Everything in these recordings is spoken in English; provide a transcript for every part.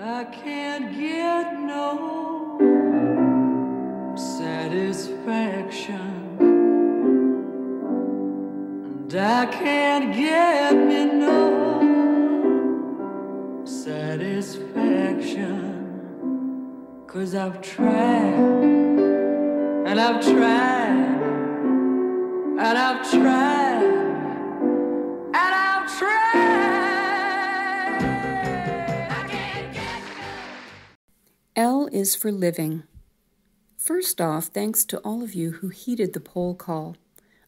I can't get no satisfaction. And I can't get me no satisfaction. Cause I've tried, and I've tried, and I've tried, is for living. First off, thanks to all of you who heeded the poll call.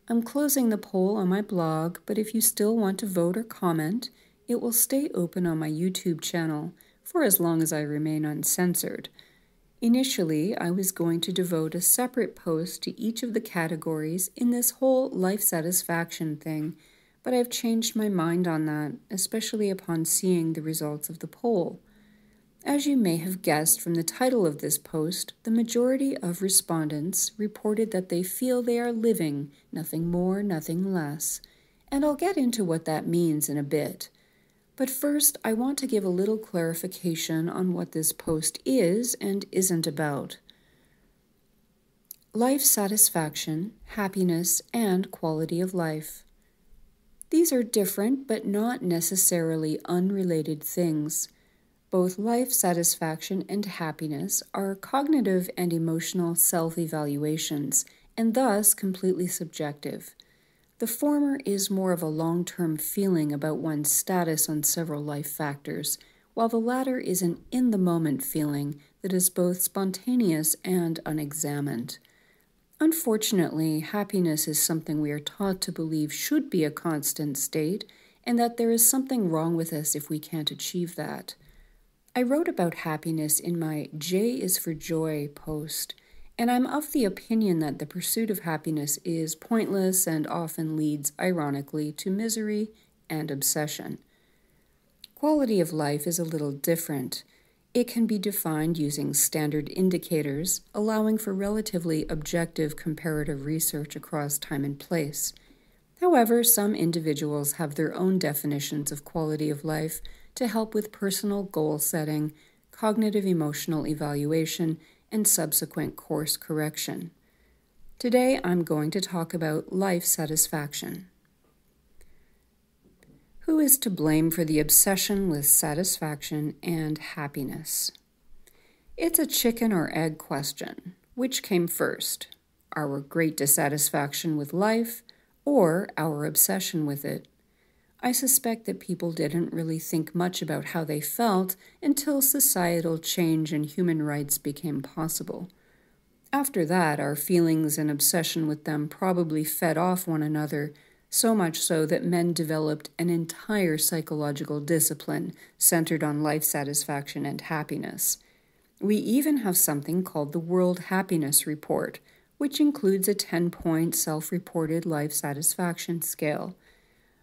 I'm closing the poll on my blog, but if you still want to vote or comment, it will stay open on my YouTube channel for as long as I remain uncensored. Initially, I was going to devote a separate post to each of the categories in this whole life satisfaction thing, but I've changed my mind on that, especially upon seeing the results of the poll. As you may have guessed from the title of this post, the majority of respondents reported that they feel they are living, nothing more, nothing less. And I'll get into what that means in a bit. But first, I want to give a little clarification on what this post is and isn't about. Life satisfaction, happiness, and quality of life. These are different but not necessarily unrelated things. Both life satisfaction and happiness are cognitive and emotional self evaluations, and thus completely subjective. The former is more of a long term feeling about one's status on several life factors, while the latter is an in the moment feeling that is both spontaneous and unexamined. Unfortunately, happiness is something we are taught to believe should be a constant state, and that there is something wrong with us if we can't achieve that. I wrote about happiness in my J is for Joy post, and I'm of the opinion that the pursuit of happiness is pointless and often leads, ironically, to misery and obsession. Quality of life is a little different. It can be defined using standard indicators, allowing for relatively objective comparative research across time and place. However, some individuals have their own definitions of quality of life to help with personal goal setting, cognitive emotional evaluation, and subsequent course correction. Today I'm going to talk about life satisfaction. Who is to blame for the obsession with satisfaction and happiness? It's a chicken or egg question. Which came first? Our great dissatisfaction with life or our obsession with it? I suspect that people didn't really think much about how they felt until societal change and human rights became possible. After that, our feelings and obsession with them probably fed off one another, so much so that men developed an entire psychological discipline centered on life satisfaction and happiness. We even have something called the World Happiness Report, which includes a 10 point self reported life satisfaction scale.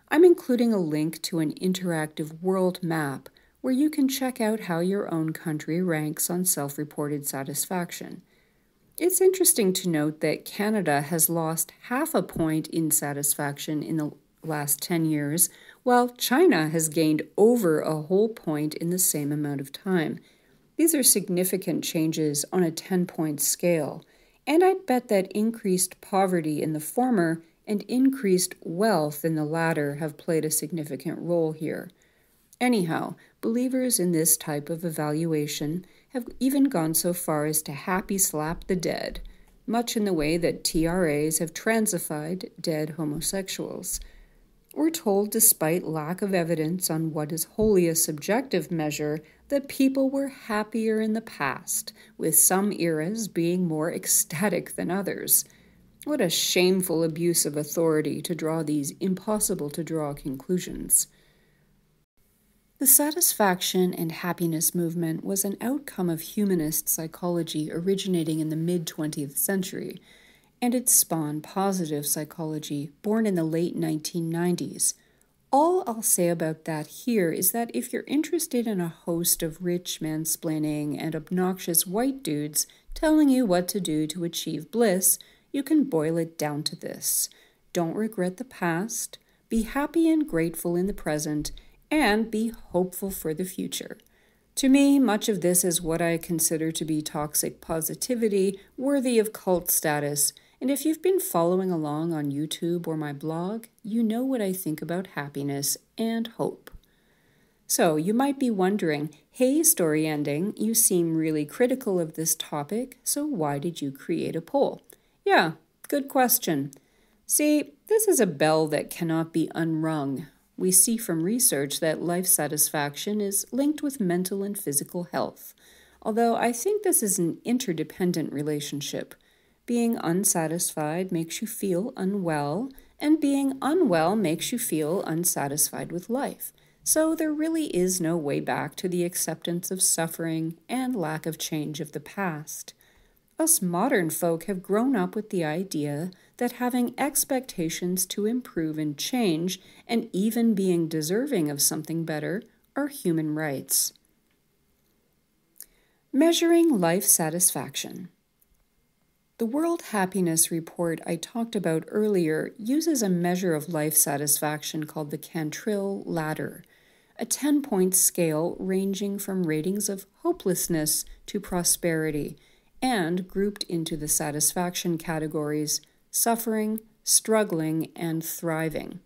I'm including a link to an interactive world map where you can check out how your own country ranks on self reported satisfaction. It's interesting to note that Canada has lost half a point in satisfaction in the last 10 years, while China has gained over a whole point in the same amount of time. These are significant changes on a 10 point scale, and I'd bet that increased poverty in the former and increased wealth in the latter have played a significant role here. Anyhow, believers in this type of evaluation have even gone so far as to happy slap the dead, much in the way that TRAs have transified dead homosexuals. We're told, despite lack of evidence on what is wholly a subjective measure, that people were happier in the past, with some eras being more ecstatic than others. What a shameful abuse of authority to draw these impossible to draw conclusions. The satisfaction and happiness movement was an outcome of humanist psychology originating in the mid 20th century, and it spawned positive psychology born in the late 1990s. All I'll say about that here is that if you're interested in a host of rich mansplaining and obnoxious white dudes telling you what to do to achieve bliss, you can boil it down to this don't regret the past, be happy and grateful in the present, and be hopeful for the future. To me, much of this is what I consider to be toxic positivity, worthy of cult status. And if you've been following along on YouTube or my blog, you know what I think about happiness and hope. So, you might be wondering hey, story ending, you seem really critical of this topic, so why did you create a poll? Yeah, good question. See, this is a bell that cannot be unrung. We see from research that life satisfaction is linked with mental and physical health, although I think this is an interdependent relationship. Being unsatisfied makes you feel unwell, and being unwell makes you feel unsatisfied with life. So there really is no way back to the acceptance of suffering and lack of change of the past. Us modern folk have grown up with the idea that having expectations to improve and change, and even being deserving of something better, are human rights. Measuring life satisfaction. The World Happiness Report I talked about earlier uses a measure of life satisfaction called the Cantril Ladder, a 10 point scale ranging from ratings of hopelessness to prosperity and grouped into the satisfaction categories suffering, struggling, and thriving.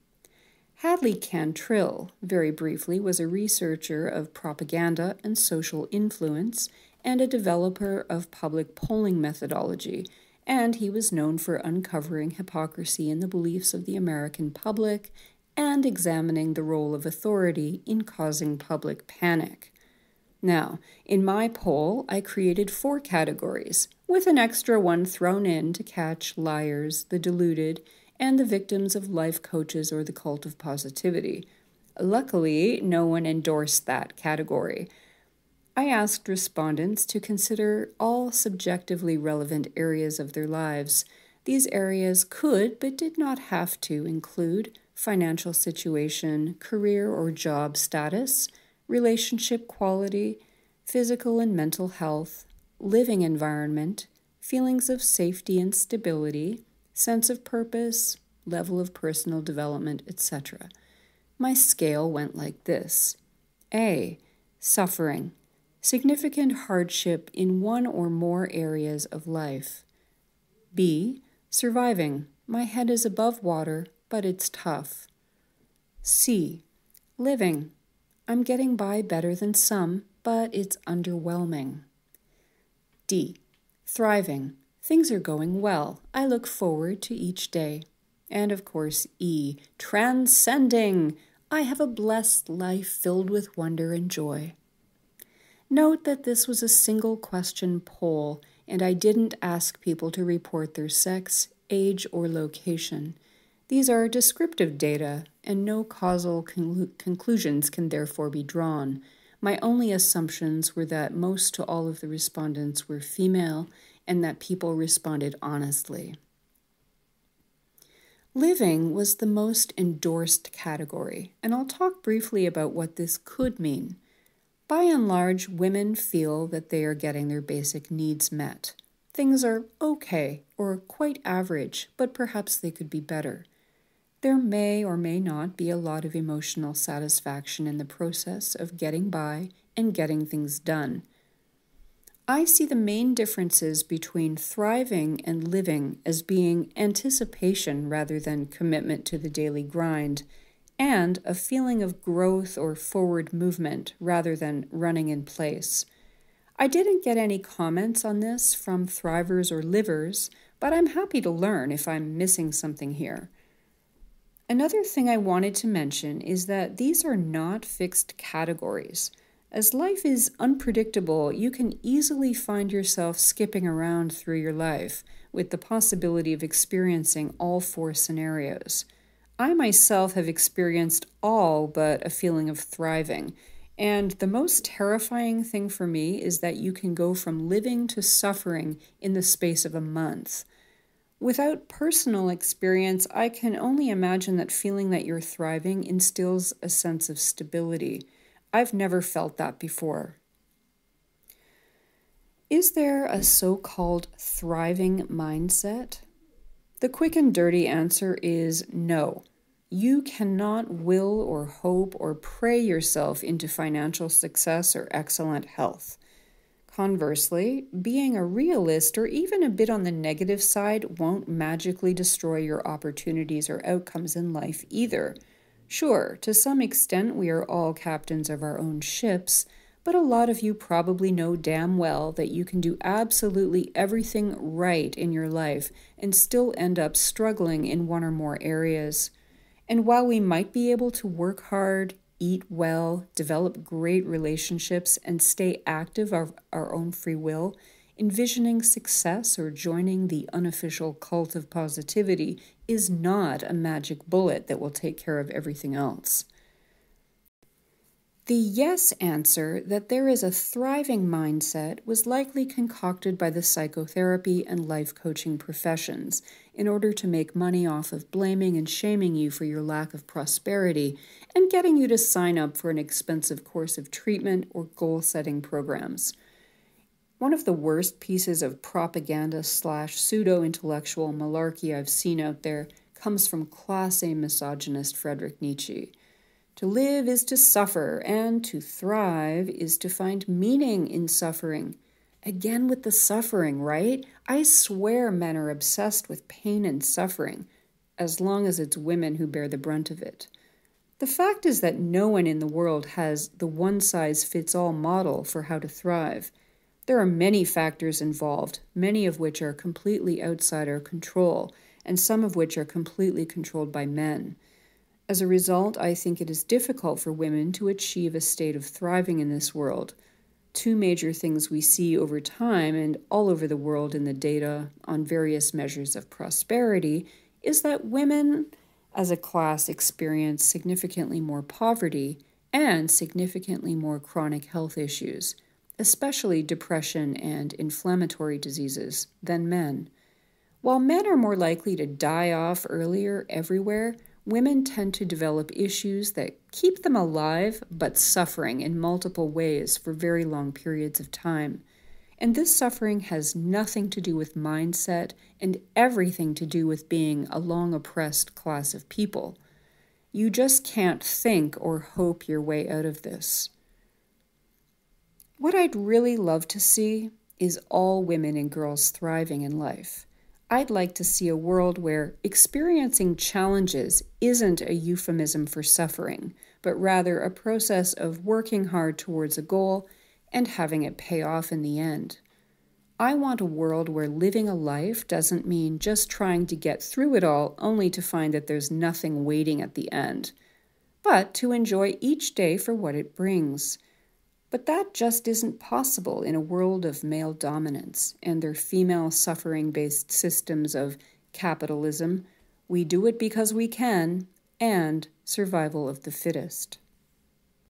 Hadley Cantril, very briefly, was a researcher of propaganda and social influence and a developer of public polling methodology, and he was known for uncovering hypocrisy in the beliefs of the American public and examining the role of authority in causing public panic. Now, in my poll, I created four categories, with an extra one thrown in to catch liars, the deluded, and the victims of life coaches or the cult of positivity. Luckily, no one endorsed that category. I asked respondents to consider all subjectively relevant areas of their lives. These areas could, but did not have to, include financial situation, career or job status, relationship quality, physical and mental health, living environment, feelings of safety and stability, sense of purpose, level of personal development, etc. My scale went like this A. Suffering, significant hardship in one or more areas of life. B. Surviving, my head is above water, but it's tough. C. Living, I'm getting by better than some, but it's underwhelming. D. Thriving. Things are going well. I look forward to each day. And of course, E. Transcending. I have a blessed life filled with wonder and joy. Note that this was a single question poll, and I didn't ask people to report their sex, age, or location. These are descriptive data, and no causal con- conclusions can therefore be drawn. My only assumptions were that most to all of the respondents were female and that people responded honestly. Living was the most endorsed category, and I'll talk briefly about what this could mean. By and large, women feel that they are getting their basic needs met. Things are okay or quite average, but perhaps they could be better. There may or may not be a lot of emotional satisfaction in the process of getting by and getting things done. I see the main differences between thriving and living as being anticipation rather than commitment to the daily grind, and a feeling of growth or forward movement rather than running in place. I didn't get any comments on this from thrivers or livers, but I'm happy to learn if I'm missing something here. Another thing I wanted to mention is that these are not fixed categories. As life is unpredictable, you can easily find yourself skipping around through your life with the possibility of experiencing all four scenarios. I myself have experienced all but a feeling of thriving, and the most terrifying thing for me is that you can go from living to suffering in the space of a month. Without personal experience, I can only imagine that feeling that you're thriving instills a sense of stability. I've never felt that before. Is there a so called thriving mindset? The quick and dirty answer is no. You cannot will or hope or pray yourself into financial success or excellent health. Conversely, being a realist or even a bit on the negative side won't magically destroy your opportunities or outcomes in life either. Sure, to some extent, we are all captains of our own ships, but a lot of you probably know damn well that you can do absolutely everything right in your life and still end up struggling in one or more areas. And while we might be able to work hard, eat well, develop great relationships, and stay active of our own free will, envisioning success or joining the unofficial cult of positivity is not a magic bullet that will take care of everything else. The yes answer that there is a thriving mindset was likely concocted by the psychotherapy and life coaching professions in order to make money off of blaming and shaming you for your lack of prosperity and getting you to sign up for an expensive course of treatment or goal setting programs. One of the worst pieces of propaganda slash pseudo intellectual malarkey I've seen out there comes from class A misogynist Friedrich Nietzsche. To live is to suffer, and to thrive is to find meaning in suffering. Again with the suffering, right? I swear men are obsessed with pain and suffering, as long as it's women who bear the brunt of it. The fact is that no one in the world has the one size fits all model for how to thrive. There are many factors involved, many of which are completely outside our control, and some of which are completely controlled by men. As a result, I think it is difficult for women to achieve a state of thriving in this world. Two major things we see over time and all over the world in the data on various measures of prosperity is that women as a class experience significantly more poverty and significantly more chronic health issues, especially depression and inflammatory diseases, than men. While men are more likely to die off earlier everywhere, women tend to develop issues that keep them alive but suffering in multiple ways for very long periods of time. And this suffering has nothing to do with mindset and everything to do with being a long oppressed class of people. You just can't think or hope your way out of this. What I'd really love to see is all women and girls thriving in life. I'd like to see a world where experiencing challenges isn't a euphemism for suffering, but rather a process of working hard towards a goal and having it pay off in the end. I want a world where living a life doesn't mean just trying to get through it all only to find that there's nothing waiting at the end, but to enjoy each day for what it brings but that just isn't possible in a world of male dominance and their female suffering based systems of capitalism, we do it because we can, and survival of the fittest.